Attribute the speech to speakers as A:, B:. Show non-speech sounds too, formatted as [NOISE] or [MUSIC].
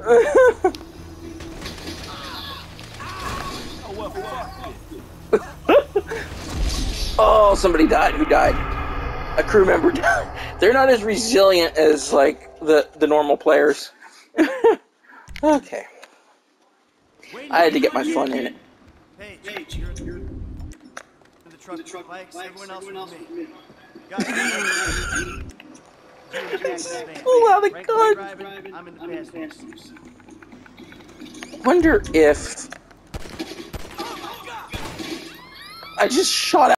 A: Oh, well, fuck this.
B: oh, somebody died. Who died? A crew member died. [LAUGHS] They're not as resilient as like the the normal players. [LAUGHS] okay, I had to get my fun in it.
A: Hey, you're, you're in the truck, with Mike's, everyone else with me. [LAUGHS] Guys,
B: Pull out a gun.
A: I'm in the passenger.
B: Wonder if I just shot